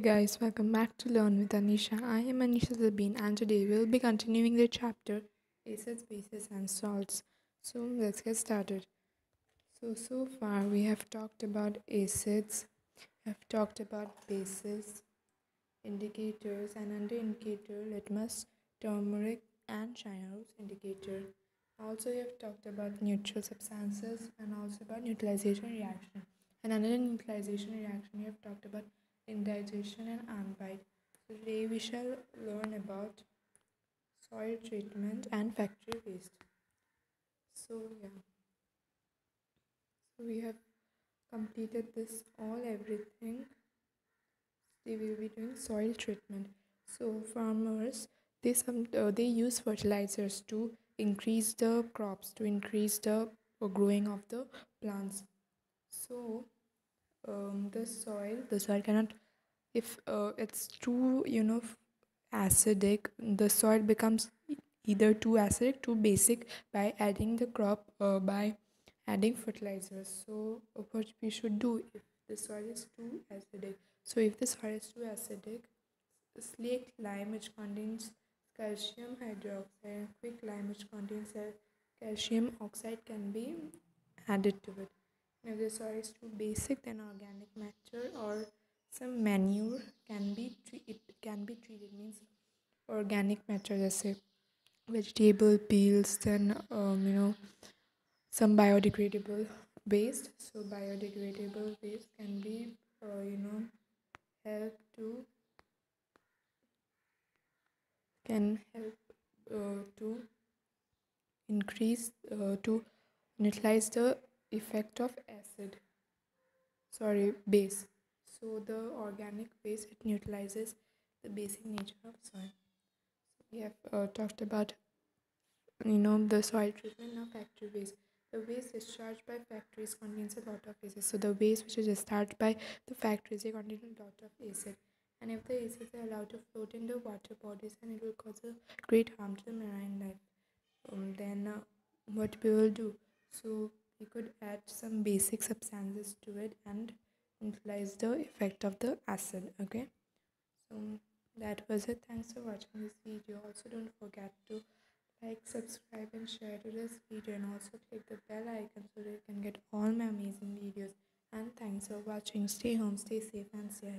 guys, welcome back to Learn with Anisha. I am Anisha Zabin and today we'll be continuing the chapter Acids, Bases and Salts. So let's get started. So, so far we have talked about acids, have talked about bases, indicators and under indicator litmus, turmeric and China indicator. Also we have talked about neutral substances and also about neutralization reaction. And under neutralization reaction we have talked about indigestion and. So today we shall learn about soil treatment and factory waste. So yeah. So we have completed this all everything. They will be doing soil treatment. So farmers they some uh, they use fertilizers to increase the crops to increase the growing of the plants. So um, the soil the soil cannot if uh, it's too you know acidic the soil becomes either too acidic too basic by adding the crop uh, by adding fertilizers. So uh, what we should do if the soil is too acidic? So if the soil is too acidic slaked lime which contains calcium hydroxide and quicklime which contains calcium oxide can be added to it if the soil is too basic then organic matter or some manure can be it can be treated means organic matter जैसे vegetable peels then um, you know some biodegradable waste. So biodegradable waste can be uh, you know help to can help uh, to increase uh, to neutralize the effect of acid. Sorry base. So the organic waste it neutralizes the basic nature of soil. So we have uh, talked about you know the soil treatment now factory waste. The waste discharged by factories contains a lot of acid. So the waste which is discharged by the factories they contain a lot of acid. And if the acids are allowed to float in the water bodies and it will cause a great harm to the marine life. Um, then uh, what we will do? So we could add some basic substances to it and neutralize the effect of the acid okay? So that was it. Thanks for watching this video. Also don't forget to like subscribe and share to this video. And also click the bell icon so that you can get all my amazing videos. And thanks for watching. Stay home stay safe and stay